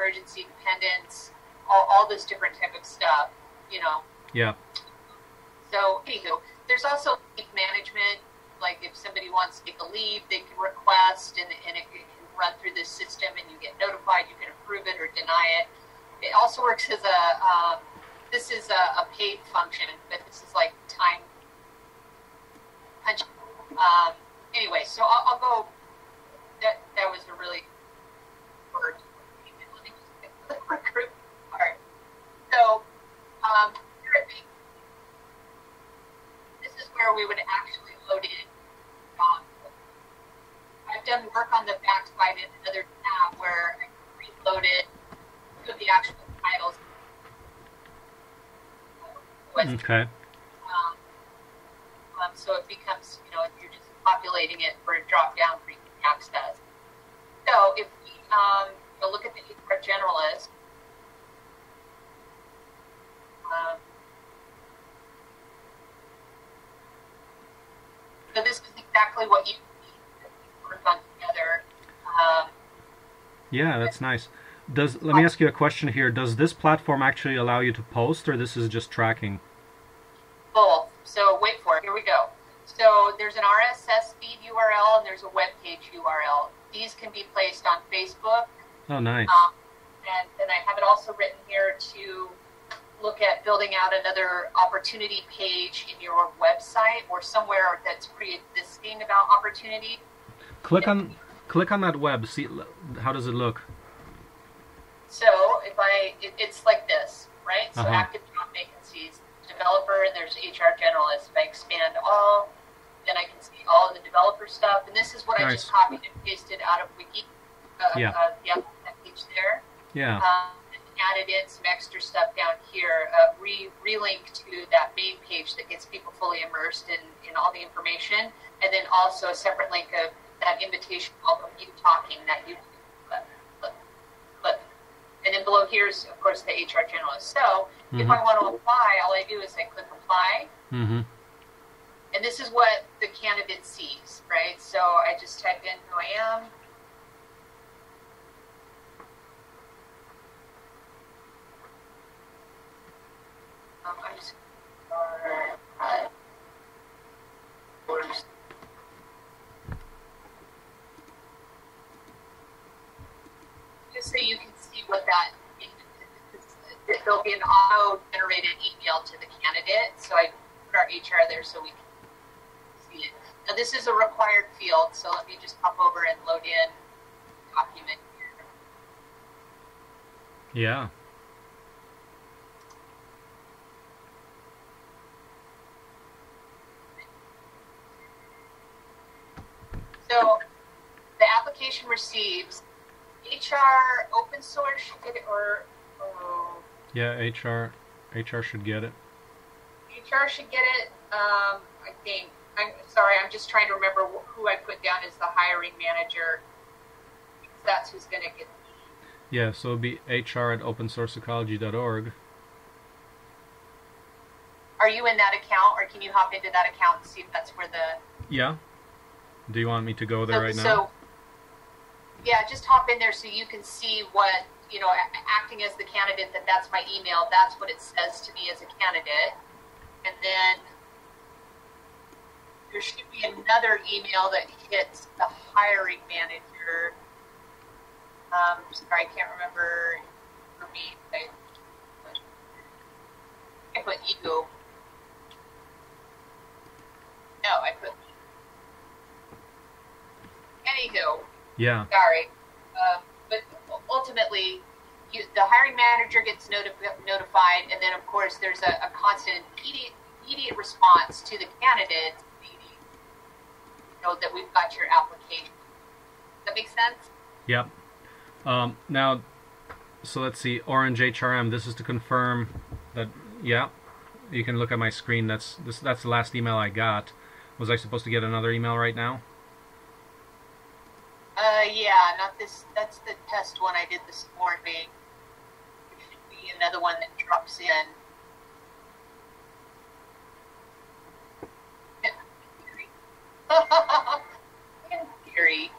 emergency dependence, all, all this different type of stuff, you know. Yeah. So, anywho, there's also leave management. Like if somebody wants to take a leave, they can request, and, and it can run through this system, and you get notified. You can approve it or deny it. It also works as a um, this is a, a paid function, but this is like time punch. Um, anyway, so I'll, I'll go. That that was a really word. Recruit part. So um, here at Big this is where we would actually load in. I've done work on the backside in another tab where I reloaded to the actual titles. Okay. um, um, so it becomes, you know, if you're just populating it for a drop down for you access. So if we um, go look at the HR generalist, um, so this is exactly what you work on together. Um, Yeah, that's nice. Does let me ask you a question here. Does this platform actually allow you to post, or this is just tracking? both. So wait for it. Here we go. So there's an RSS feed URL and there's a web page URL. These can be placed on Facebook. Oh, nice. Um, and then I have it also written here to look at building out another opportunity page in your website or somewhere that's pre-existing about opportunity. Click on click on that web. See how does it look? So if I, it, it's like this, right? So Uh-huh. active job vacancies, developer, and there's HR generalist. If I expand all, then I can see all of the developer stuff. And this is what I just copied and pasted out of Wiki. Uh, Yeah. Uh, yeah, page there. Yeah. Um, added in some extra stuff down here. Uh, re relink to that main page that gets people fully immersed in, in all the information, and then also a separate link of that invitation of you talking that you clip, clip, clip. And then below here is, of course, the HR generalist. So if Mhm. I want to apply, all I do is I click apply, Mm-hmm. and this is what the candidate sees, right? So I just type in who I am. Just so you can see what that there'll be an auto-generated email to the candidate. So I put our HR there so we can see it. Now this is a required field, so let me just pop over and load in document here. Yeah. So the application receives HR open source or, or Yeah. HR HR should get it. HR should get it. Um, I think. I'm sorry. I'm just trying to remember who I put down as the hiring manager. That's who's going to get. Yeah. So it'd be HR at opensourceecology.org. Are you in that account, or can you hop into that account and see if that's where the Yeah. Do you want me to go there so, right now? so yeah, just hop in there so you can see what you know. Acting as the candidate, that that's my email. That's what it says to me as a candidate, and then there should be another email that hits the hiring manager. Um, sorry, I can't remember for me. I, I put you. No, I put. Anywho, yeah. sorry. Um, but ultimately, you, the hiring manager gets noti- notified, and then, of course, there's a, a constant immediate, immediate response to the candidate, you know, that we've got your application. Does that make sense? Yep. Um, now, so let's see. Orange HRM. This is to confirm that. Yeah. You can look at my screen. That's this. That's the last email I got. Was I supposed to get another email right now? Yeah, not this. That's the test one I did this morning. It should be another one that drops in. in theory.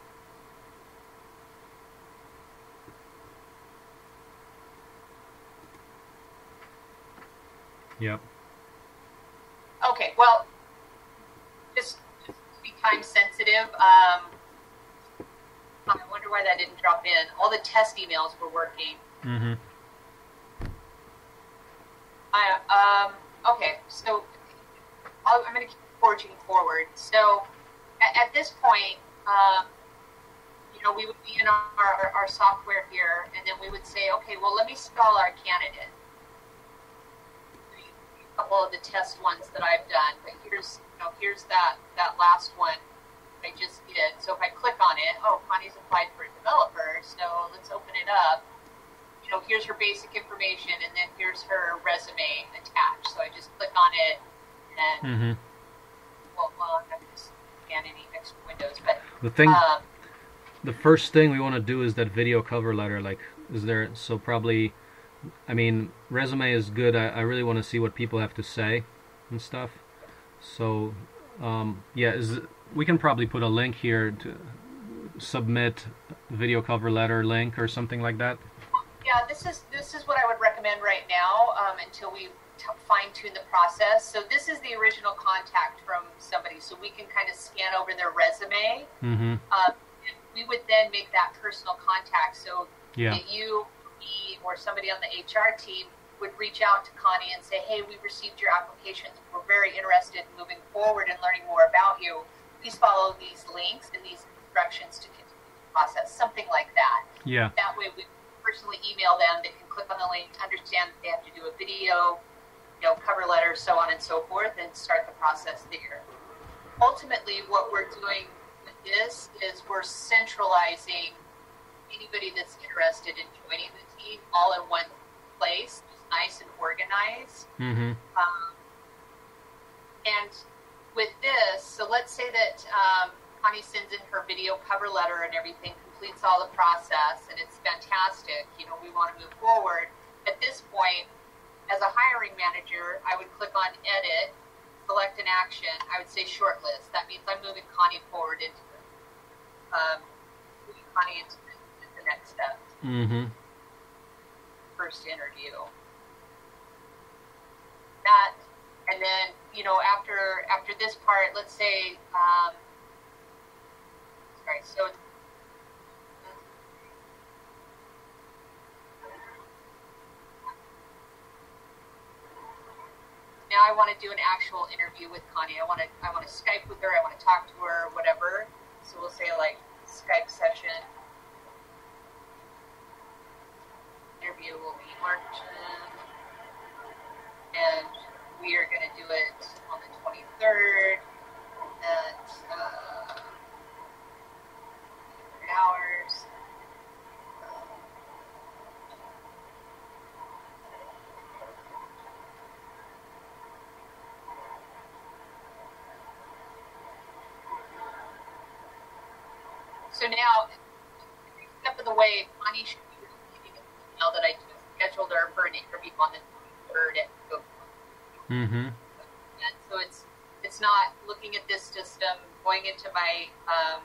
Yep. Okay, well, just be time sensitive. Um, why that didn't drop in. All the test emails were working. Mm-hmm. I, um, okay, so I'll, I'm going to keep forging forward. So at, at this point, um, you know, we would be in our, our, our software here, and then we would say, okay, well, let me spell our candidate. A couple of the test ones that I've done, but here's, you know, here's that, that last one I just did. So if I click on it, oh, Connie's applied for a developer, so let's open it up. You know, here's her basic information, and then here's her resume attached. So I just click on it, and Mm-hmm. well, well I'm to scan any extra windows, but The thing, um, the first thing we want to do is that video cover letter. Like, is there so probably? I mean, resume is good. I, I really want to see what people have to say and stuff. So, um, yeah, is we can probably put a link here to submit video cover letter link or something like that. yeah, this is this is what I would recommend right now um, until we t- fine tune the process. So this is the original contact from somebody, so we can kind of scan over their resume. Mm-hmm. And we would then make that personal contact. So Yeah. that you, me, or somebody on the HR team would reach out to Connie and say, "Hey, we received your applications. We're very interested in moving forward and learning more about you. Please follow these links and these instructions to continue the process." Something like that. Yeah. That way, we personally email them. They can click on the link, understand that they have to do a video, you know, cover letter, so on and so forth, and start the process there. Ultimately, what we're doing with this is we're centralizing anybody that's interested in joining the team all in one place, nice and organized. Mm-hmm. Um, and with this, so let's say that um, Connie sends in her video cover letter and everything, completes all the process, and it's fantastic. You know, we want to move forward. At this point, as a hiring manager, I would click on edit, select an action. I would say shortlist. That means I'm moving Connie forward into the, um, moving Connie into the, the next step, Mm-hmm. first interview. That, and then you know after after this part, let's say, um, sorry, so. Now I want to do an actual interview with Connie. I want to I want to Skype with her. I want to talk to her, whatever. So we'll say like Skype session. Interview will be March, and we are going to do it on the 23rd at uh, hours. So now, step of the way, Connie should be receiving an email that I just scheduled her for an interview on the 23rd at. Mm-hmm. And so it's it's not looking at this system, going into my um,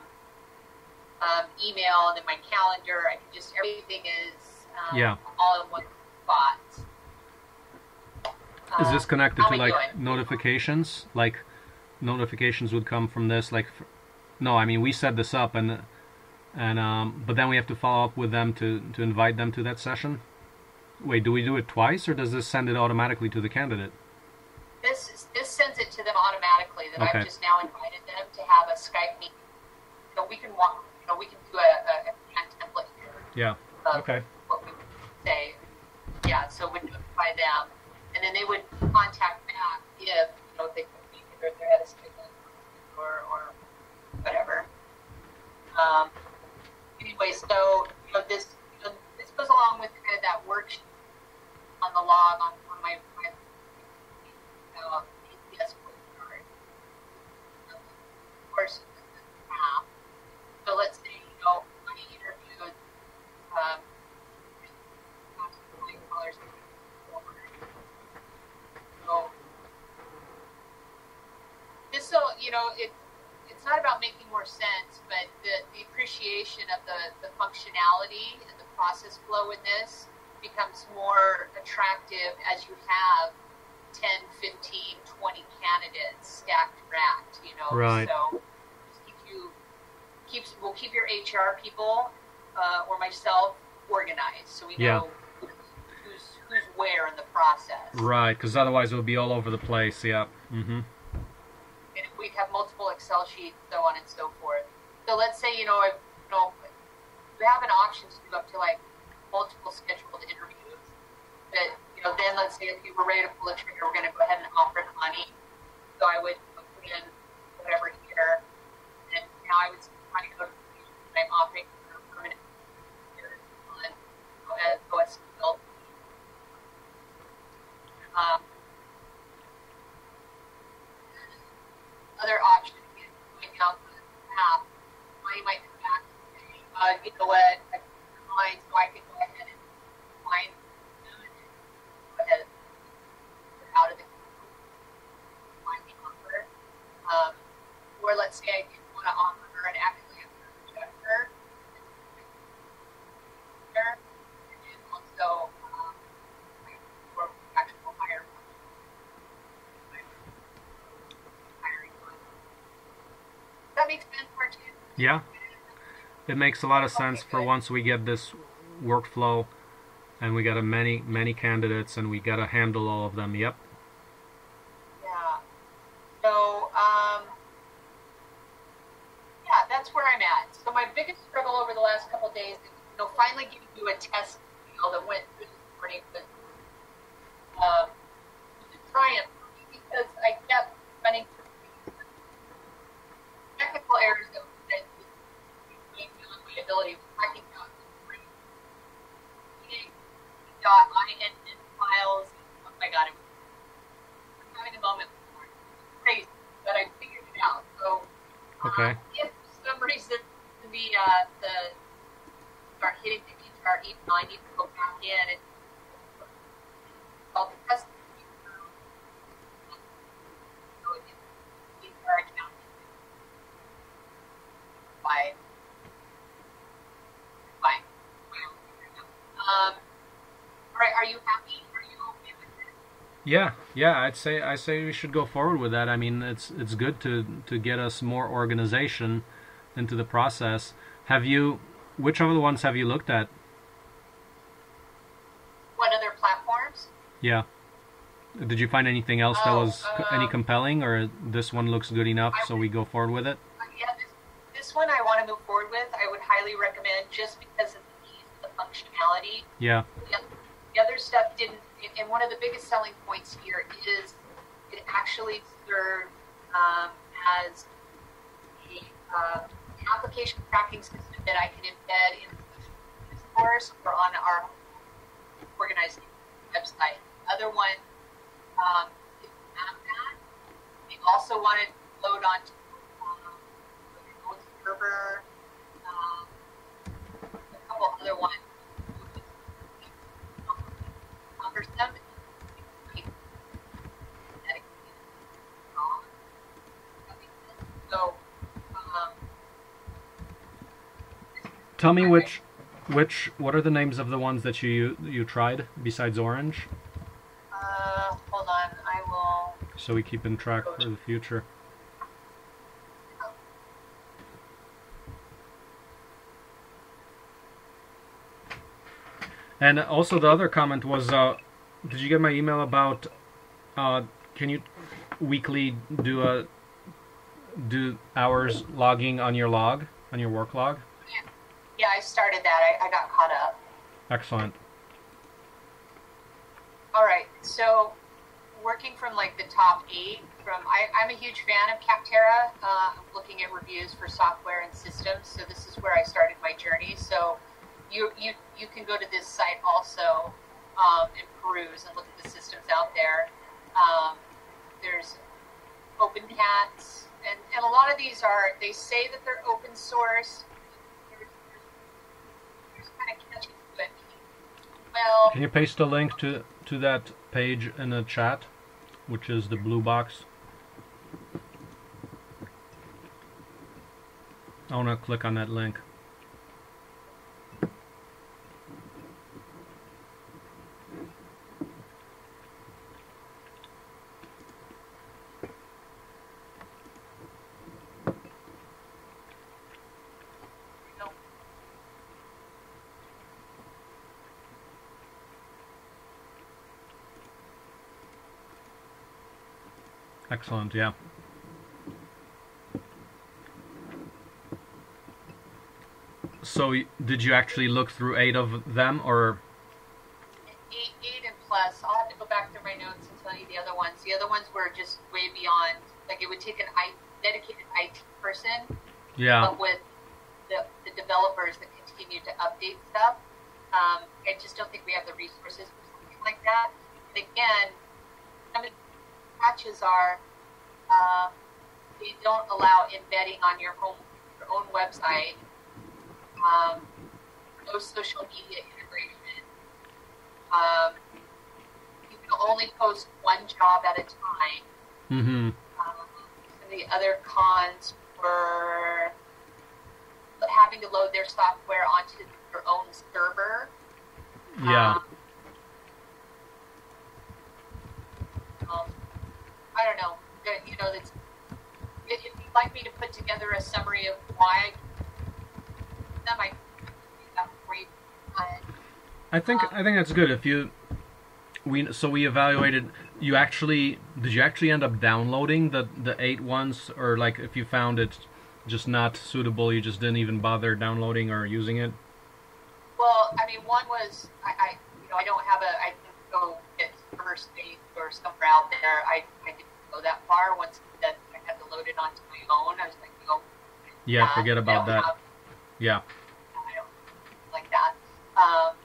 um, email and then my calendar. I can just everything is um, Yeah. all in one spot. Is this Um, connected to like doing? notifications? Like notifications would come from this. Like, f- no, I mean we set this up and and um, but then we have to follow up with them to to invite them to that session. Wait, do we do it twice or does this send it automatically to the candidate? This is- this sends it to them automatically. That Okay. I've just now invited them to have a Skype meeting. You know, we can walk. You know, we can do a, a, a template here. Yeah. of Okay. what we say. Yeah, so we notify them, and then they would contact back if you know if they could be or if they had a statement or or whatever. Um, anyway, so you know this you know, this goes along with kind of that worksheet on the log on, on my, my uh, ATS card. Of course, half. So let's say you know I interviewed um, so, just so you know, it it's not about making more sense, but the, the appreciation of the, the functionality and the process flow in this becomes more attractive as you have 10, 15, 20 candidates stacked racked, you know. Right. So keep you keeps we'll keep your HR people uh, or myself organized so we Yeah. know who's who's where in the process. Right, because otherwise it would be all over the place. Yeah. Mm-hmm. and if we'd have multiple Excel sheets, so on and so forth. So let's say you know, if, you know, you have an option to do up to like multiple scheduled interviews. That you know, then let's say if you were ready to pull a trigger, we're going to go ahead and offer the money. So I would put in whatever here, and now I would try to go to I'm offering permanent as OSL. Um, other option is going down the path. Money might come back and say, uh, you know what, I so I can go ahead and find them and go ahead and get out of the find the offer. Um, or let's say I did want to offer her and actually reject her. And then also, um, like, for actual hire hiring one. Does that make sense, Marcin? Yeah. It makes a lot of sense for once we get this workflow and we got a many many candidates and we got to handle all of them. Yep. Yeah. So, um, yeah, that's where I'm at. So my biggest struggle over the last couple of days is, you know, finally giving you a test deal that went through this morning, but um, to try it because I kept running through technical errors that that made beyond my ability. Tracking down got INI files. Oh my god, it was having a moment. Crazy, but I figured it out. So, uh, Okay. if for some reason the uh, the start hitting the HR email, I need to go back in and all the test. So it is HR account. Fine. Fine. Um, all right, are you happy? Are you okay with this? Yeah, yeah. I'd say I say we should go forward with that. I mean, it's it's good to to get us more organization into the process. Have you? Which other ones have you looked at? What other platforms? Yeah. Did you find anything else that Oh, was co- any um, compelling, or this one looks good enough, I so we go forward with it? Uh, yeah, this, this one I want to move forward with. I would highly recommend just because of the ease, the functionality. Yeah. The other stuff didn't, and- one of the biggest selling points here is it actually serves um, as a uh, application tracking system that I can embed in this course or on our organized website. Other one um, that. They also wanted to load onto um, server, um, a couple other ones. Cumbersome. So, um, Tell me which, which, what are the names of the ones that you you tried besides Orange, uh, hold on, I will. so we keep in track for the future. And also the other comment was, uh, did you get my email about, uh, can you weekly do a do hours logging on your log on your work log? Yeah, I started that. I, I got caught up. Excellent. All right, so working from like the top eight, from I, I'm a huge fan of Capterra. Uh, looking at reviews for software and systems, so this is where I started my journey. So you you you can go to this site also um, and peruse and look at the systems out there. Um, there's OpenCats, and and a lot of these are they say that they're open source. Well, Can you paste a link to to that page in the chat, which is the blue box? I want to click on that link. Excellent. Yeah. So, did you actually look through eight of them, or Eight, eight and plus. I'll have to go back through my notes and tell you the other ones. The other ones were just way beyond. Like it would take an I, dedicated IT person, yeah? but with the, the developers that continue to update stuff. Um, I just don't think we have the resources for something like that. And again, some of the patches are uh, they don't allow embedding on your home your own website. Um, no social media integration. Um, you can only post one job at a time. Mm-hmm. Um, the other cons were having to load their software onto their own server. Yeah. Um, I don't know. That, You know, that's, if you'd like me to put together a summary of why them, I can that for you. Uh, I think I think that's good. If you we so we evaluated. You actually did you actually end up downloading the the eight ones, or like if you found it just not suitable, you just didn't even bother downloading or using it? Well, I mean, one was I, I you know, I don't have a I didn't go server or somewhere out there. I, I didn't go that far. Once that I had to load it onto my own, I was like, no. Yeah, uh, forget about that. have- Yeah. I don't like that. Um,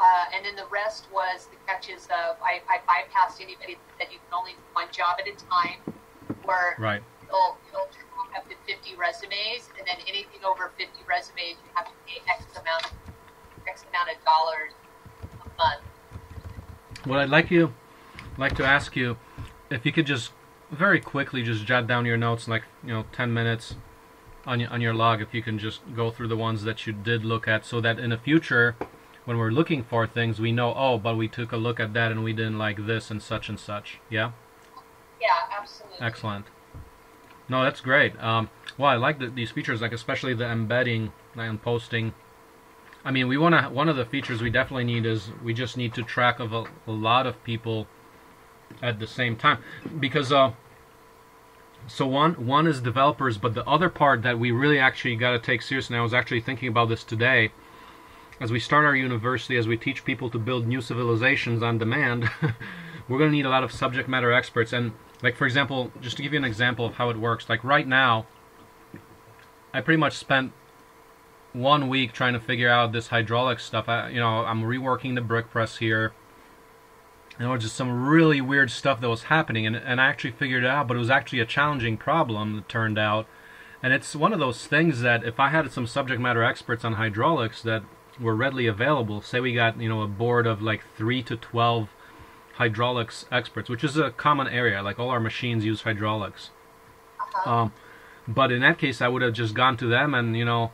uh, and then the rest was the catches of I, I bypassed anybody that you can only do one job at a time, or Right. you'll, you'll up to 50 resumes, and then anything over 50 resumes, you have to pay X amount, X amount of dollars a month. What I'd like you like to ask you if you could just very quickly just jot down your notes, like you know, ten minutes on your on your log. If you can just go through the ones that you did look at, so that in the future, when we're looking for things, we know. Oh, but we took a look at that and we didn't like this and such and such. Yeah. Yeah, absolutely. Excellent. No, that's great. Um, well, I like the, these features, like especially the embedding and posting. I mean, we want to. One of the features we definitely need is we just need to track of a, a lot of people at the same time, because uh, so one one is developers, but the other part that we really actually got to take seriously. And I was actually thinking about this today. As we start our university, as we teach people to build new civilizations on demand, we're going to need a lot of subject matter experts. And like for example, just to give you an example of how it works, like right now, I pretty much spent one week trying to figure out this hydraulic stuff. I, you know, I'm reworking the brick press here. And there was just some really weird stuff that was happening, and, and I actually figured it out, but it was actually a challenging problem, it turned out. And it's one of those things that if I had some subject matter experts on hydraulics that were readily available, say we got, you know, a board of like 3 to 12 hydraulics experts, which is a common area, like all our machines use hydraulics. Uh-huh. Um, but in that case, I would have just gone to them, and you know,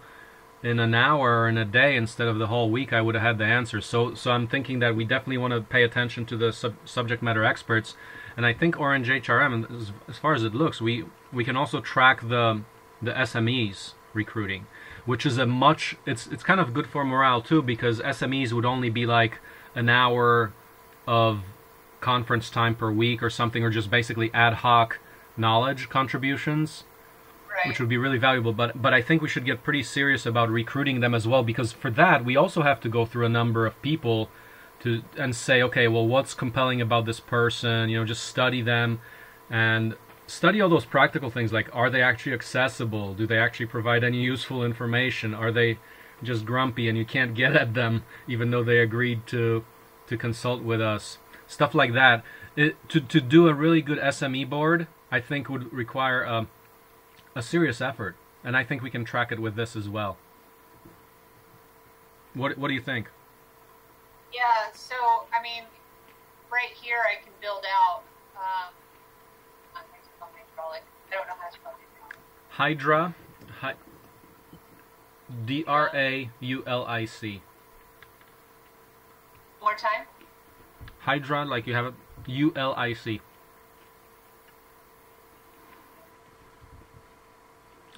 in an hour or in a day instead of the whole week, I would have had the answers. So, so I'm thinking that we definitely want to pay attention to the sub- subject matter experts, and I think Orange HRM, as, as far as it looks, we we can also track the the SMEs recruiting, which is a much it's it's kind of good for morale too because SMEs would only be like an hour of conference time per week or something, or just basically ad hoc knowledge contributions right. which would be really valuable. But but I think we should get pretty serious about recruiting them as well because for that we also have to go through a number of people to and say, okay, well, what's compelling about this person? You know, just study them and study all those practical things like are they actually accessible? Do they actually provide any useful information? Are they just grumpy and you can't get at them even though they agreed to to consult with us? Stuff like that. It, to to do a really good SME board, I think would require a a serious effort, and I think we can track it with this as well. What What do you think? Yeah, so I mean, right here I can build out. Um, not how to spell hydraulic. I don't know how to spell hydraulic. Hydra, hy- D R A U L I C. More time. Hydra, like you have it, U L I C.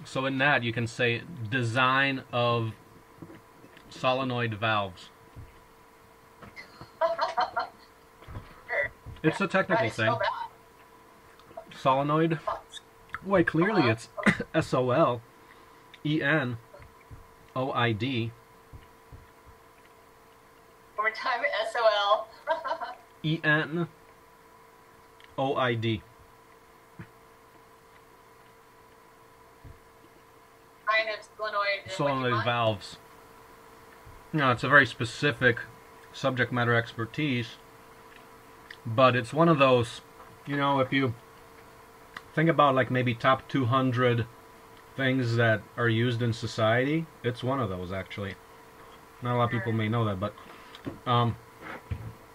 So in that you can say design of solenoid valves. Sure. It's a technical thing. Solenoid. Why, clearly it's S O L E N O I D One more time, S O L. E N O I D. Kind of Solenoid Wikimon. valves. No, it's a very specific subject matter expertise, but it's one of those, you know, if you think about like maybe top 200 things that are used in society, it's one of those actually. Not a lot of people may know that, but um,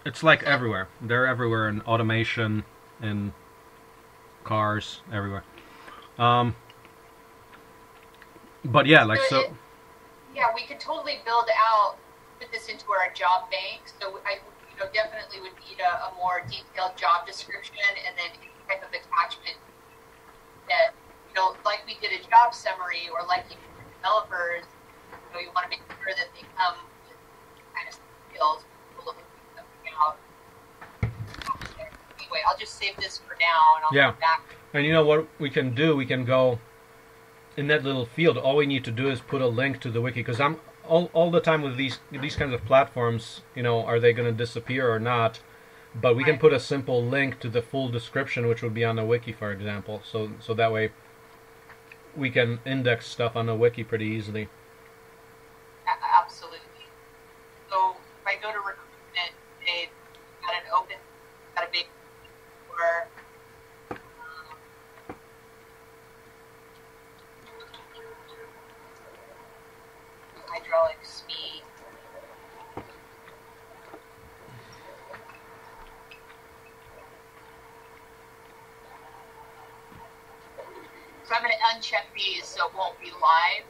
it's like everywhere. They're everywhere in automation, in cars, everywhere. Um, but yeah, like so. it- yeah, we could totally build out, put this into our job bank. So I, you know, definitely would need a, a more detailed job description and then any type of attachment that, you know, like we did a job summary or like even for developers, you know, you want to make sure that they come with kind of skills to look something out. Anyway, I'll just save this for now and I'll Yeah. come back. And you know what we can do? We can go in that little field. All we need to do is put a link to the wiki because I'm all, all the time with these these kinds of platforms. You know, are they going to disappear or not? But we can put a simple link to the full description, which would be on the wiki, for example. So so that way we can index stuff on the wiki pretty easily. A- Absolutely. So if I go to recruitment, they got an open, got a big for um, hydraulic speed. So I'm going to uncheck these so it won't be live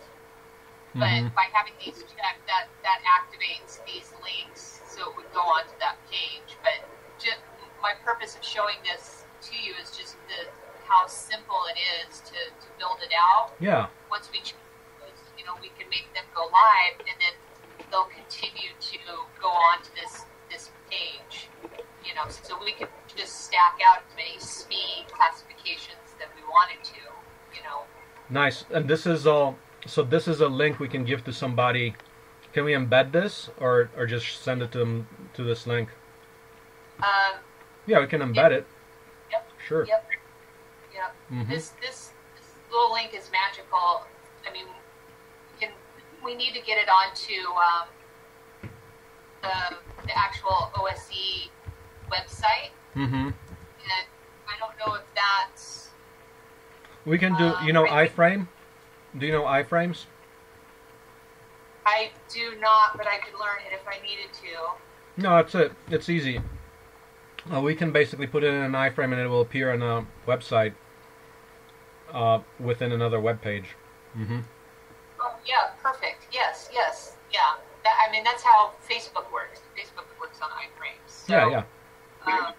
but Mhm. by having these checked, that that activates these links, so it would go onto that page. But just my purpose of showing this to you is just the how simple it is to, to build it out. Yeah. Once we, check you know, we can make them go live, and then they'll continue to go on to this this page. You know, so we can just stack out as many speed classifications that we wanted to. You know, Nice. And this is all. So this is a link we can give to somebody. Can we embed this, or or just send it to them to this link? um, Yeah, we can embed it. Yep. Sure. Yep. Yep. Mhm. This this this little link is magical. I mean, we can we need to get it onto um, the the actual OSE website, Mm-hmm. and I don't know if that's We can do. Uh, You know, right. iframe. Do you know iframes? I do not, but I could learn it if I needed to. No, that's it. It's easy. Uh, we can basically put it in an iframe, and it will appear on a website uh, within another web page. Mm-hmm. Oh yeah, perfect. Yes, yes, yeah. That, I mean, that's how Facebook works. Facebook works on iframes. So, Yeah, yeah. Um,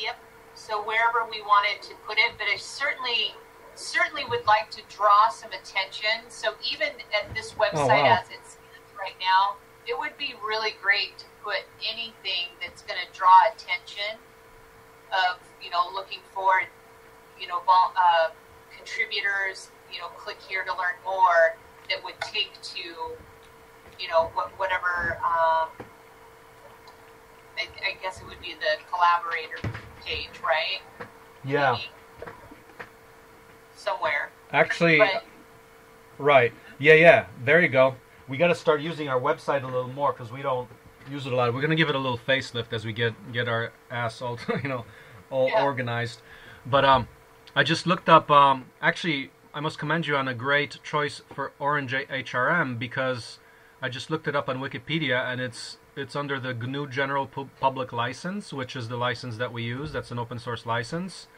yep. So wherever we wanted to put it, but I certainly, certainly would like to draw some attention. So even at this website wow. as it stands right now, it would be really great to put anything that's going to draw attention of you know looking for you know uh, contributors. You know, click here to learn more. That would take to you know what, whatever. Um, I, I guess it would be the collaborator page, right? Yeah. Maybe Somewhere. Actually, But right. Yeah, yeah. There you go. We got to start using our website a little more because we don't use it a lot. We're gonna give it a little facelift as we get get our ass all you know all Yeah. organized. But um, I just looked up. Um, actually, I must commend you on a great choice for Orange HRM because I just looked it up on Wikipedia and it's it's under the GNU General Pu- Public License, which is the license that we use. That's an open source license.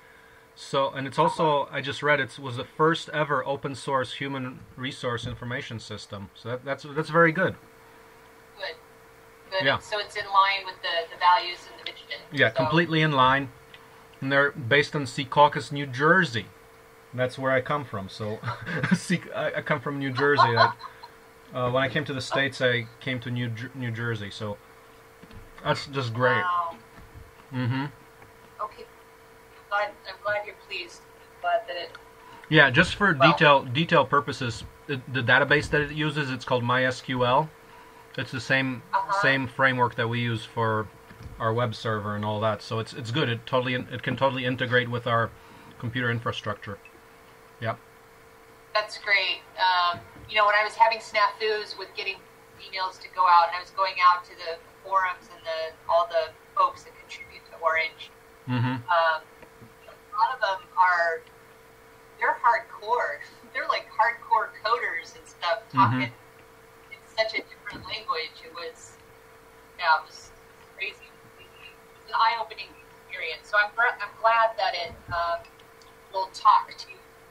So, and it's also I just read it was the first ever open source human resource information system. So that, that's that's very good. good. Good. Yeah. So it's in line with the, the values and the mission. Yeah, So- completely in line. And they're based in Secaucus, New Jersey. That's where I come from. So, I, I come from New Jersey. I, uh, when I came to the states, I came to New New Jersey. So, that's just great. Wow. Mm-hmm. Glad I'm glad you're pleased. Glad that it. Yeah, just for Well- detail detail purposes, the, the database that it uses it's called MySQL. It's the same Uh-huh. same framework that we use for our web server and all that. So it's it's good. It totally it can totally integrate with our computer infrastructure. Yep. That's great. Um, you know, when I was having snafus with getting emails to go out, and I was going out to the forums and the all the folks that contribute to Orange, Mm-hmm. um, lot of them are they're hardcore. They're like hardcore coders and stuff, talking in such a different language. It was, yeah, it was crazy. It was an eye-opening experience. So I'm gr- I'm glad that it um, will talk to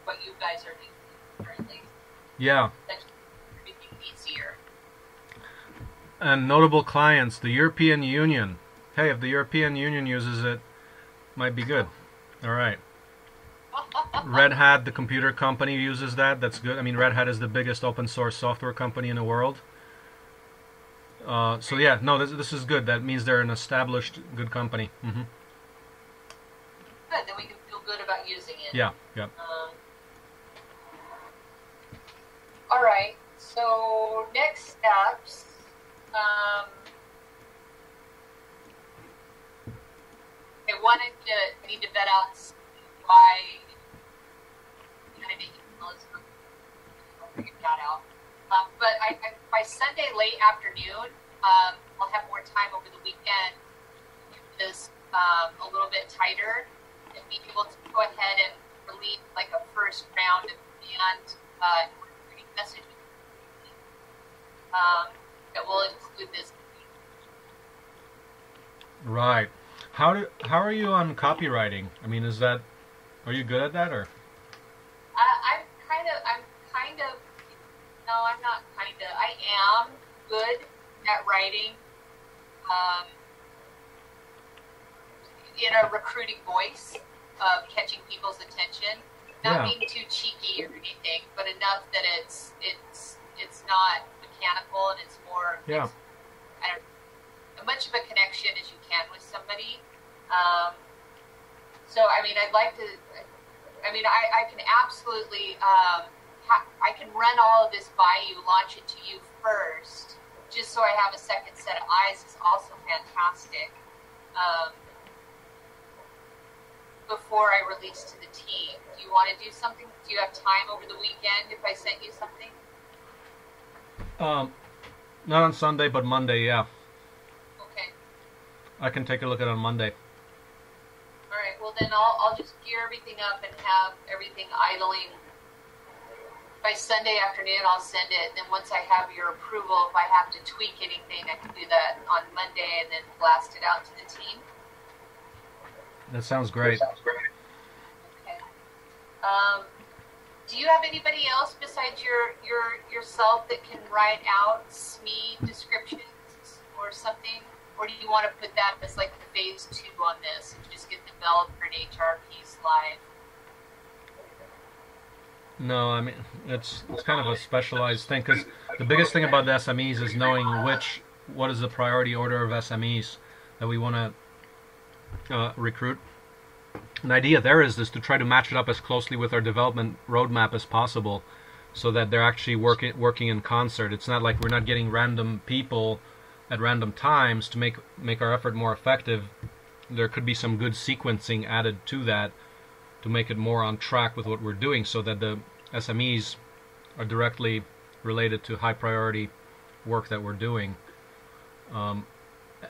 what you guys are doing currently. Yeah. That's easier. And notable clients, the European Union. Hey, if the European Union uses it, might be good. All right. Red Hat, the computer company, uses that. That's good. I mean, Red Hat is the biggest open source software company in the world. Uh, so yeah, no, this this is good. That means they're an established good company. Mm -hmm. Good. Then we can feel good about using it. Yeah, yeah. Um, all right. So next steps. Um, I wanted to need to vet out why is figure that out. Um, but I, I, by Sunday late afternoon, um, I'll have more time over the weekend. This um, a little bit tighter and be able to go ahead and release like a first round of band uh, messages um, that will include this. Right. How do how are you on copywriting? I mean, is that are you good at that or? I, I'm kind of, I'm kind of, no, I'm not kind of, I am good at writing um, in a recruiting voice of catching people's attention. Not Yeah. being too cheeky or anything, but enough that it's it's it's not mechanical and it's more Yeah. I don't as much of a connection as you can with somebody. Um, so I mean, I'd like to. I mean, I, I can absolutely. Um, ha- I can run all of this by you, launch it to you first, just so I have a second set of eyes. Is also fantastic. Um, before I release to the team, do you want to do something? Do you have time over the weekend if I sent you something? Um, not on Sunday, but Monday. Yeah. I can take a look at it on Monday. All right. Well, then I'll I'll just gear everything up and have everything idling. By Sunday afternoon, I'll send it. And then once I have your approval, if I have to tweak anything, I can do that on Monday and then blast it out to the team. That sounds great. Okay. Um, do you have anybody else besides your your yourself that can write out SME descriptions or something? Or do you want to put that as like the phase two on this and just get developer and HR piece live? No, I mean it's it's kind of a specialized thing because the biggest thing about the SMEs is knowing which what is the priority order of SMEs that we want to uh, recruit. An idea there is is to try to match it up as closely with our development roadmap as possible, so that they're actually working working in concert. It's not like we're not getting random people at random times to make make our effort more effective. There could be some good sequencing added to that to make it more on track with what we're doing so that the SMEs are directly related to high priority work that we're doing. Um,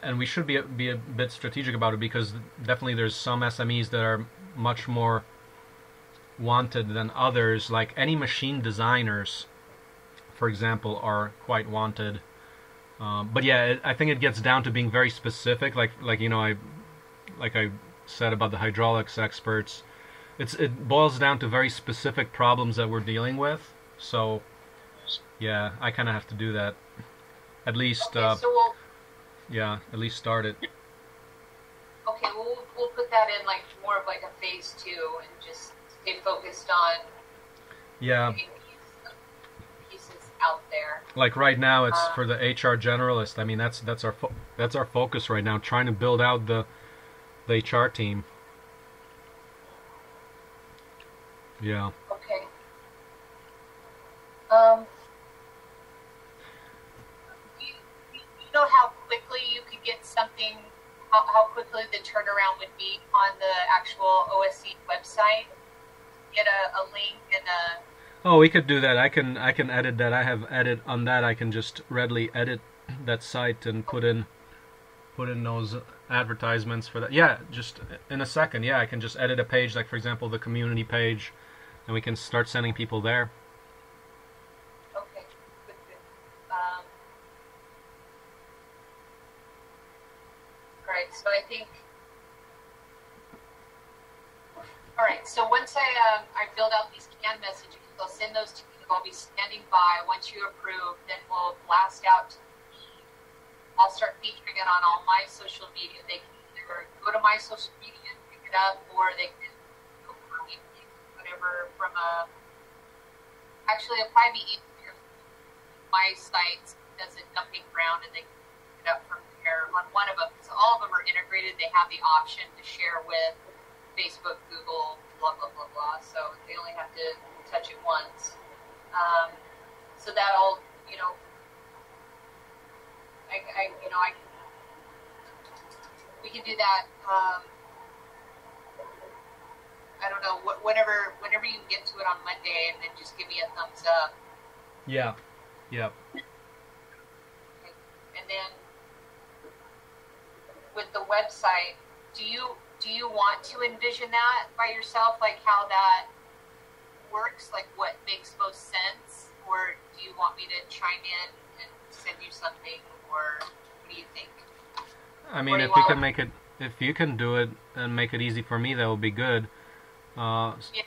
and we should be a, be a bit strategic about it because definitely there's some SMEs that are much more wanted than others. Like any machine designers, for example, are quite wanted. Um, but yeah, it, I think it gets down to being very specific. Like like you know I like I said about the hydraulics experts it's it boils down to very specific problems that we're dealing with. So, yeah, I kind of have to do that. At least, Okay, uh, so we'll yeah, at least start it. okay, we'll we'll put that in like more of like a phase two and just stay focused on Yeah, getting these pieces out there. like right now, it's Uh, for the HR generalist. I mean, that's that's our fo- that's our focus right now, trying to build out the the HR team. Yeah. Okay. Um, you, you know how quickly you could get something, how, how quickly the turnaround would be on the actual OSE website? Get a, a link and a, Oh, we could do that. I can I can edit that. I have edit on that. I can just readily edit that site and put in put in those advertisements for that. Yeah, just in a second. Yeah, I can just edit a page like for example the community page and we can start sending people there. okay, good. Um, so I think, all right, so once I, um, I build out these can messages, I'll send those to you. I'll be standing by. Once you approve, then we'll blast out to the team. I'll start featuring it on all my social media. They can either go to my social media and pick it up, or they can go whatever from a. Actually, it'll probably be easier. My site does a dumping ground, and they can pick it up from there on one of them. Because all of them are integrated, they have the option to share with Facebook, Google, blah blah blah blah. So they only have to touch it once. Um, so that'll, you know, I, I you know, I we can do that. Um, I don't know, wh- whenever whenever you get to it on Monday, and then just give me a thumbs up. Yeah. Yep. And then with the website, do you do you want to envision that by yourself, like how that works, like what makes most sense, or do you want me to chime in and send you something, or what do you think? I mean, if you you can make it, if you can do it and make it easy for me, that would be good. Uh, Yeah.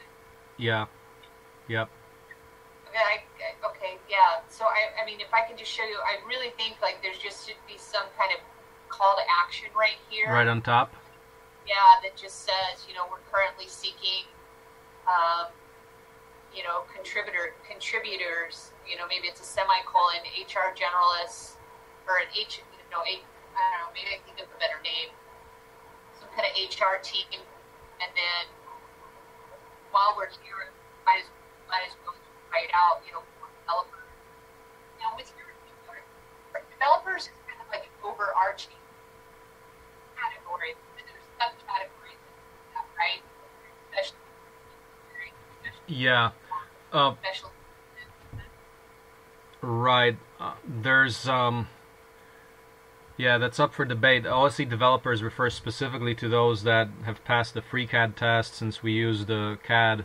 yeah. Yep. Okay, I, okay, yeah. So I, I mean, if I can just show you, I really think like there's just should be some kind of call to action right here. Right on top. yeah, that just says, you know, we're currently seeking, um, you know, contributor contributors. You know, maybe it's a semicolon HR generalist or an H, you know, a, I don't know, maybe I can think of a better name, some kind of HR team, and then while we're here, might as might as well write out, you know, developer. Know, with your, developers is kind of like an overarching category. There's subcategories right? Yeah. Uh. Right. Uh, there's um. Yeah, that's up for debate. OSE developers refer specifically to those that have passed the FreeCAD test, since we use the CAD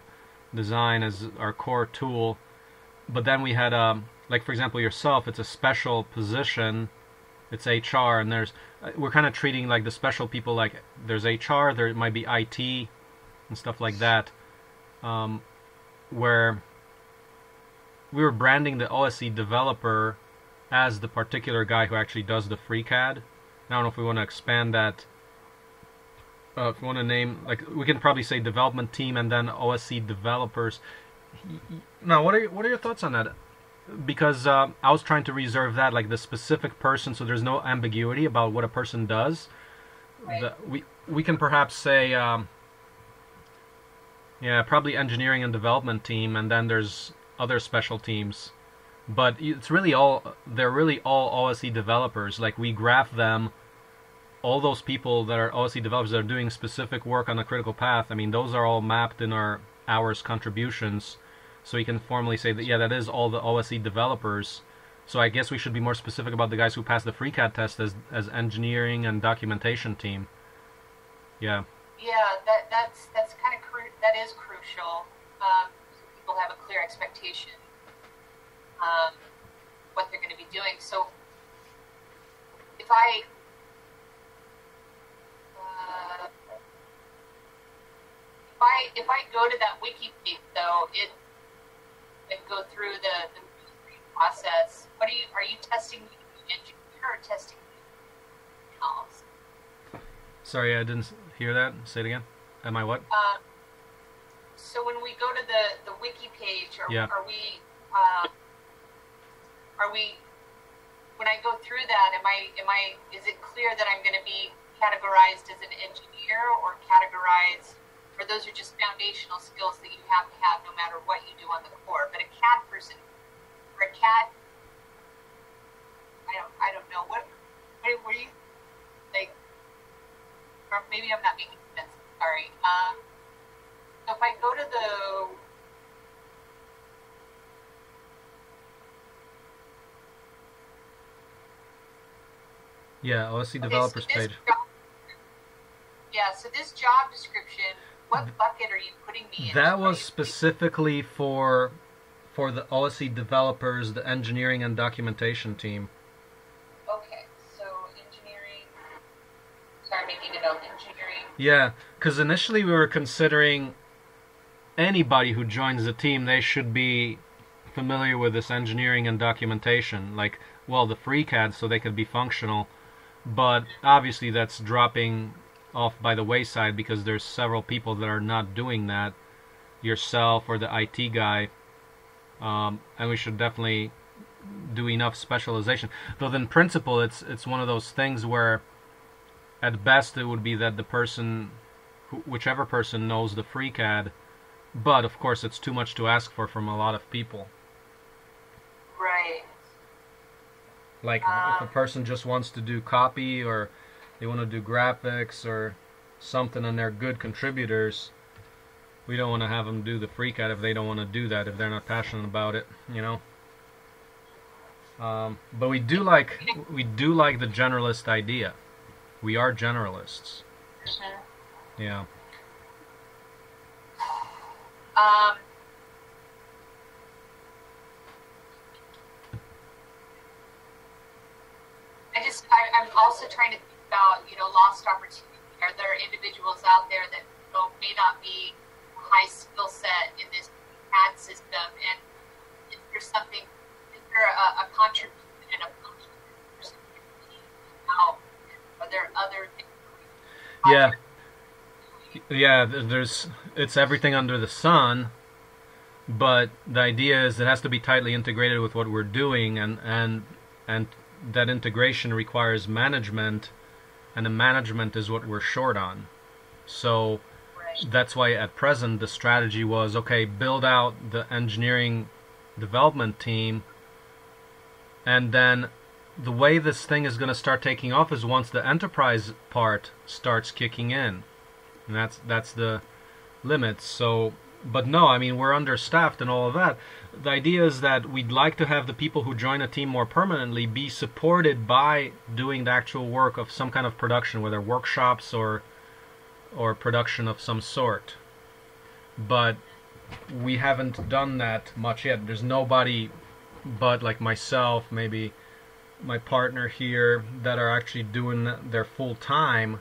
design as our core tool. But then we had um, like for example yourself, it's a special position. It's HR, and there's uh, we're kind of treating like the special people like there's HR, there might be IT, and stuff like that, um, where we were branding the OSE developer as the particular guy who actually does the FreeCAD. I don't know if we want to expand that. Uh, if we want to name, like, we can probably say development team and then OSE developers. Now, what are your, what are your thoughts on that? Because uh, I was trying to reserve that, like the specific person, so there's no ambiguity about what a person does. Right. The, we we can perhaps say, um, yeah, probably engineering and development team, and then there's other special teams but it's really all they're really all OSE developers. Like we graph them, all those people that are OSE developers that are doing specific work on the critical path. I mean, those are all mapped in our hours contributions, so we can formally say that yeah, that is all the OSE developers. So I guess we should be more specific about the guys who passed the FreeCAD test as as engineering and documentation team. Yeah. Yeah, that that's that's kind of cru- that is crucial. Um, people have a clear expectation um, what they're going to be doing. So if I uh, if I if I go to that wiki page though, it and go through the the process. What are you are you testing the engineer or testing else? Sorry, I didn't hear that. Say it again. Am I what? Um, so when we go to the, the wiki page, are, Yeah. are we, um, are we, when I go through that, am I, am I, is it clear that I'm going to be categorized as an engineer or categorized or those are just foundational skills that you have to have no matter what you do on the core. But a CAD person, or a CAD, I don't, I don't know what, what were you like, or maybe I'm not making sense. Sorry. Um, so if I go to the Yeah, oh, OSE okay, developers so page. job- yeah, so this job description, what mm-hmm. bucket are you putting me in? That was specifically for for the OSE developers, the engineering and documentation team. Okay, so engineering. Sorry, making a note. Engineering. Yeah, because initially we were considering anybody who joins the team, they should be familiar with this engineering and documentation, like well the FreeCAD, so they could be functional. But obviously that's dropping off by the wayside because there's several people that are not doing that, yourself or the IT guy, um, and we should definitely do enough specialization. Though in principle, it's it's one of those things where, at best, it would be that the person, whichever person knows the FreeCAD, but of course, it's too much to ask for from a lot of people. Right. Like if a person just wants to do copy or they want to do graphics or something and they're good contributors, we don't want to have them do the FreeCAD if they don't want to do that if they're not passionate about it, you know. Um, but we do like we do like the generalist idea. We are generalists. Yeah. Um. I just, I, I'm also trying to think about, you know, lost opportunity. Are there individuals out there that you know, may not be high skill set in this CAD system? And is there something, is there a, a contribution and a function? Are there other things? Yeah. Yeah, there's it's everything under the sun, but the idea is it has to be tightly integrated with what we're doing and and and that integration requires management and the management is what we're short on. So that's why at present the strategy was okay, build out the engineering development team and then the way this thing is going to start taking off is once the enterprise part starts kicking in. And that's that's the limits. So but no, I mean we're understaffed and all of that. The idea is that we'd like to have the people who join a team more permanently be supported by doing the actual work of some kind of production, whether workshops or or production of some sort. But we haven't done that much yet. There's nobody but like myself, maybe my partner here that are actually doing their full time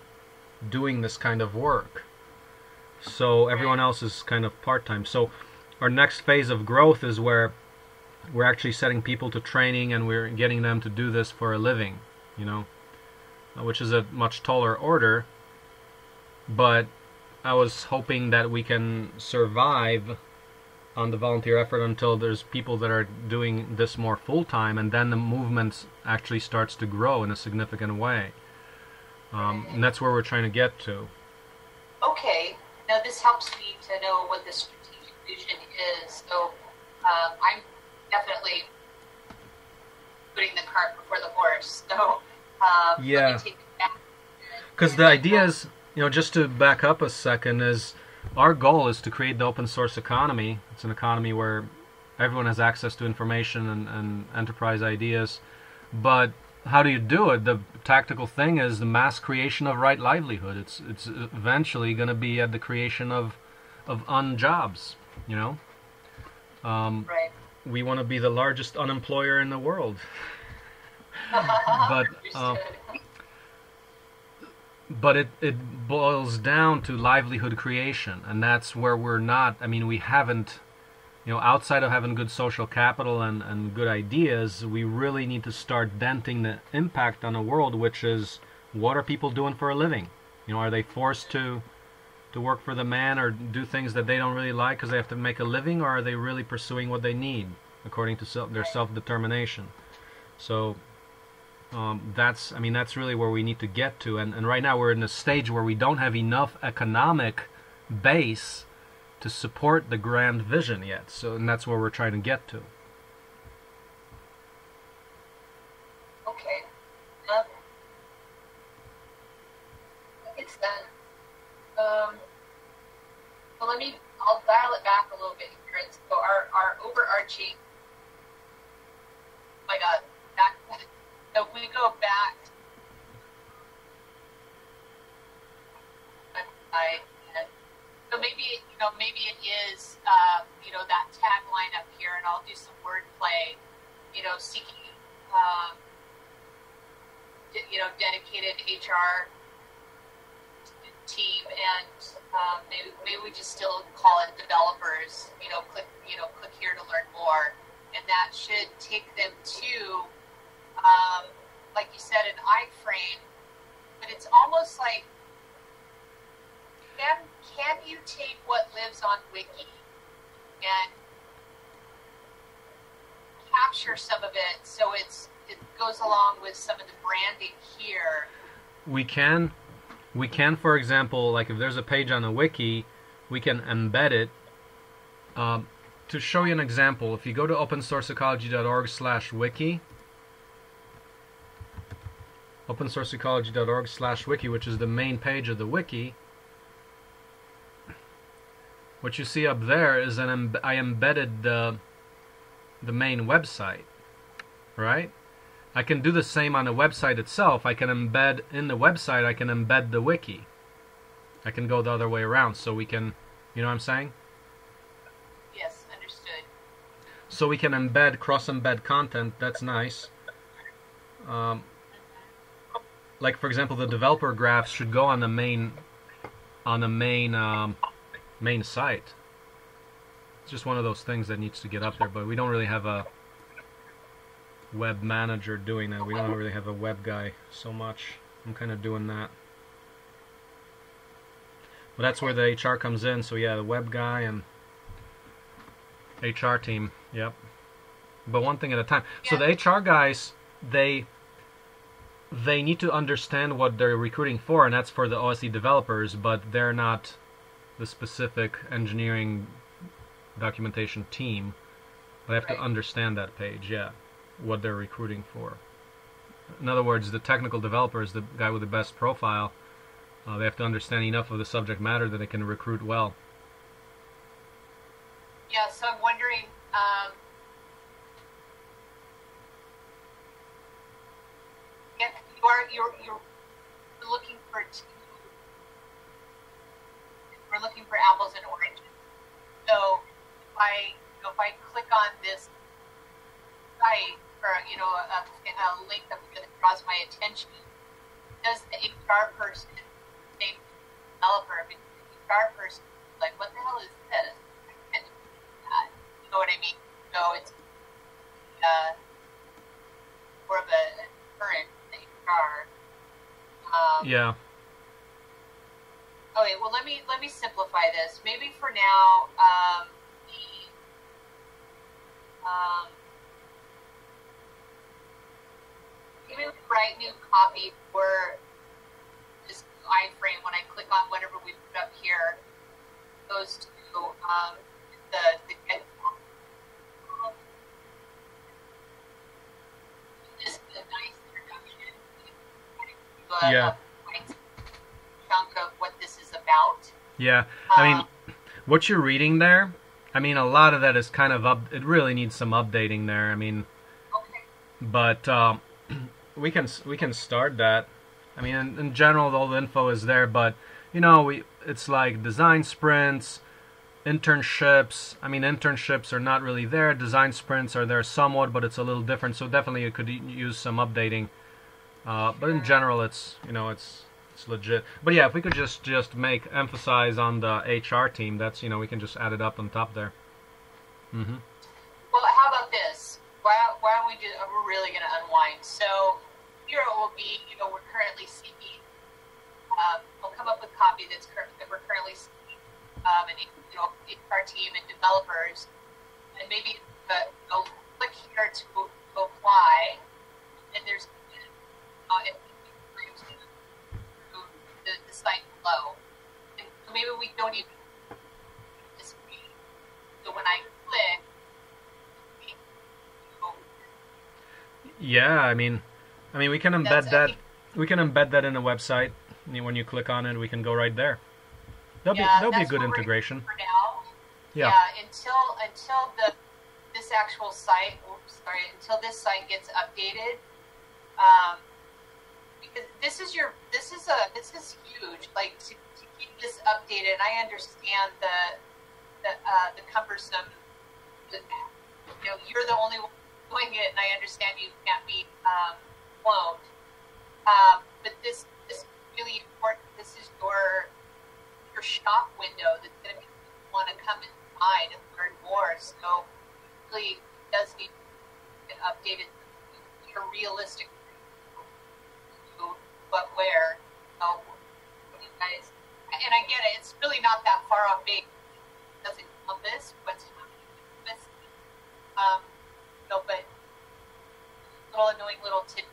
doing this kind of work. So everyone else is kind of part time. So our next phase of growth is where we're actually setting people to training and we're getting them to do this for a living, you know, uh, which is a much taller order. But I was hoping that we can survive on the volunteer effort until there's people that are doing this more full time, and then the movement actually starts to grow in a significant way. Um, and that's where we're trying to get to. Okay, now this helps me to know what the strategic vision is. So um, I'm definitely putting the cart before the horse. So um, Yeah. let me take it back. Because the idea is, you know, just to back up a second, is our goal is to create the open source economy. It's an economy where everyone has access to information and, and enterprise ideas. But how do you do it? The tactical thing is the mass creation of right livelihood. It's it's eventually going to be at the creation of of unjobs. You know, um, Right. we want to be the largest unemployer in the world. But, uh, but it, it boils down to livelihood creation and that's where we're not i mean we haven't you know outside of having good social capital and, and good ideas we really need to start denting the impact on the world which is what are people doing for a living? You know are they forced to to work for the man or do things that they don't really like because they have to make a living or are they really pursuing what they need according to self, their self-determination? So um, that's I mean that's really where we need to get to. And, and right now we're in a stage where we don't have enough economic base to support the grand vision yet. So, and that's where we're trying to get to. Okay. Um, it's done. Um, well, let me. I'll dial it back a little bit. So our our overarching. Oh my God, we go back. I, so maybe know maybe it is um, you know that tagline up here, and I'll do some wordplay. You know, seeking. Um, de- you know, dedicated HR team, and um, maybe, maybe we just still call it developers. You know, click you know click here to learn more, and that should take them to, um, like you said, an iframe. But it's almost like can can you take what lives on Wiki and capture some of it so it's it goes along with some of the branding here. We can, we can, for example, like if there's a page on a wiki, we can embed it. Um, to show you an example, if you go to opensourceecology.org slash wiki, opensourceecology.org slash wiki, which is the main page of the wiki, what you see up there is an em- I embedded the the main website, right? I can do the same on the website itself. I can embed in the website. I can embed the wiki. I can go the other way around, so we can, you know what I'm saying? Yes, understood. So we can embed cross embed content. That's nice. Um, like for example, the developer graphs should go on the main on the main um, main site. It's just one of those things that needs to get up there, but we don't really have a web manager doing that. We don't really have a web guy so much. I'm kind of doing that. But that's where the HR comes in. So yeah, the web guy and HR team. Yep. But one thing at a time. So the HR guys, they they need to understand what they're recruiting for, and that's for the OSE developers. But they're not the specific engineering documentation team. They have Right. to understand that page. Yeah, what they're recruiting for. In other words, the technical developer is the guy with the best profile. Uh, they have to understand enough of the subject matter that they can recruit well. Yeah, so I'm wondering. Um, yeah, you are you're you're looking for two. We're looking for apples and oranges. So if I you know, if I click on this site or you know a, a link that that draws my attention, does the HR person name developer? Because the HR person like, what the hell is this? Do that. You know what I mean? So it's uh, more of a current HR. Um, Yeah. Let me let me simplify this. Maybe for now, um, the um, maybe write new copy for this iframe. When I click on whatever we put up here, goes to um, the the get. Yeah. Yeah. I mean, Uh, what you're reading there, I mean, a lot of that is kind of up. It really needs some updating there. I mean, okay. but um, we can we can start that. I mean, in, in general, all the info is there, but you know, we it's like design sprints, internships. I mean, internships are not really there. Design sprints are there somewhat, but it's a little different. So definitely, it could use some updating. Uh, but in general, it's you know, it's it's legit. But yeah, if we could just just make emphasize on the HR team, that's you know, we can just add it up on top there. hmm Well, how about this? Why, why don't we do? We're really going to unwind. So here it will be. You know, we're currently seeking. Um, we'll come up with copy that's cur- that we're currently seeking, um, and you know, our team and developers, and maybe uh, go click here to, to apply, and there's uh, low. And so maybe we don't even disagree. So when I click, yeah, I mean, I mean, we can embed that. Okay. We can embed that in a website. When you click on it, we can go right there. That'll yeah, be that'll be a good integration. Yeah. yeah. Until until the this actual site, oops, sorry, until this site gets updated, um, because this is your this is a this is huge. Like to, to keep this updated, I understand the the uh, the cumbersome. The, you know, you're the only one doing it, and I understand you can't be um, cloned. Um, but this this really important. This is your your shop window that's going to make you want to come inside and learn more. So, really does need to get updated a realistic what where. So, you guys, and I get it. It's really not that far off base. It doesn't compass what's happening. Um, no, but little annoying little updated.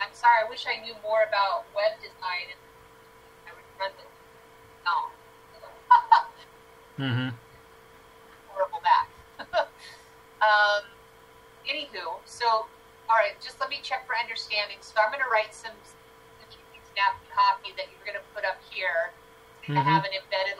I'm sorry. I wish I knew more about web design and I would run the no. Mm-hmm. Horrible back. um, anywho, so all right, just let me check for understanding. So I'm going to write some snap copy that you're going to put up here. to Mhm. have an embedded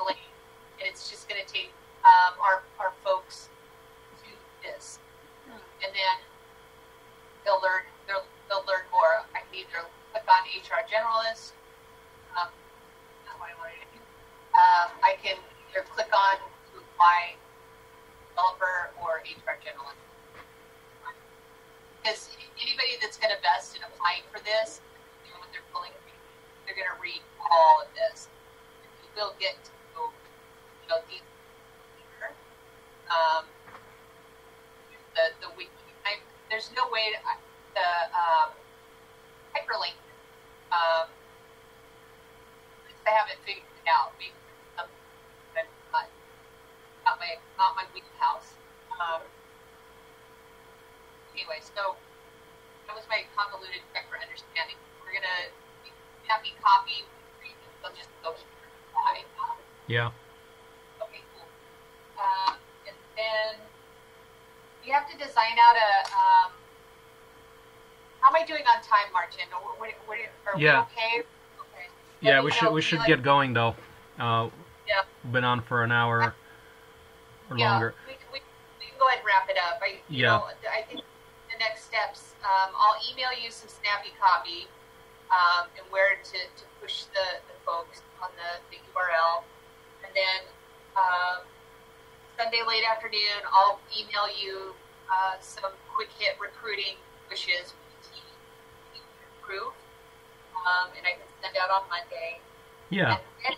this, they're pulling, they're going to read all of this. You will get to, you know, the um, the the wiki. I, there's no way to the um, hyperlink. Um, I haven't figured it out. Maybe some, but not, not my not my wheelhouse. Um, anyway, so that was my convoluted check for understanding. We're gonna happy copy. They'll just go here. Why? Yeah. Okay, cool. Um, and then we have to design out a. Um, how am I doing on time, Marcin? What, what, what, Yeah. we okay? Okay. Yeah, we should we should like- get going though. Uh, Yeah. been on for an hour or yeah, longer. We, we, we can go ahead and wrap it up. I, you Yeah. know, I think the next steps, um, I'll email you some snappy copy um, and where to, to push the, the folks on the, the URL. And then um, Sunday late afternoon, I'll email you uh, some quick hit recruiting pushes for the team to improve. Um, and I can send out on Monday. Yeah. Then,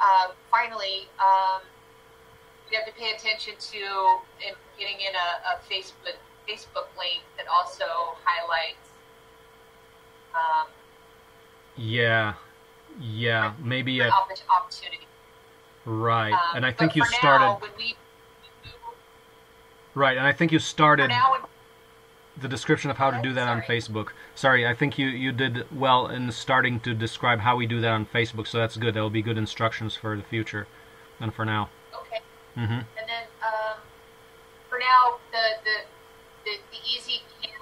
uh, finally, um, we have to pay attention to in getting in a, a Facebook Facebook link that also highlights. Um, Yeah. Yeah. Maybe a oppor- opportunity. right. Um, And I think you now, started we, right. And I think you started now, the description of how to do that on Facebook. Sorry, I think you, you did well in starting to describe how we do that on Facebook, so that's good. That will be good instructions for the future and for now. okay, Mm-hmm. and then um, for now, the the the, the easy canned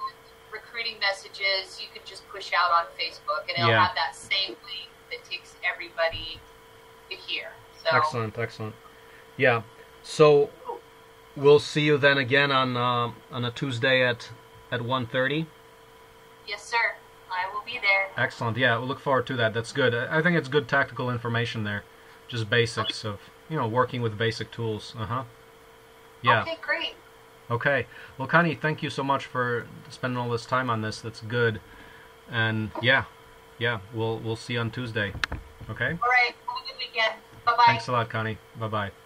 recruiting messages you can just push out on Facebook, and it'll Yeah. have that same link that takes everybody to here. So Excellent, excellent. Yeah. So we'll see you then again on um on a Tuesday at at 1.30. Yes, sir. I will be there. Excellent. Yeah, we'll look forward to that. That's good. I think it's good tactical information there. Just basics of, you know, working with basic tools. Uh-huh. Yeah. Okay, great. Okay. Well, Connie, thank you so much for spending all this time on this. That's good. And yeah, yeah, we'll we'll see you on Tuesday. Okay. All right. Have a good weekend. Bye bye. Thanks a lot, Connie. Bye bye.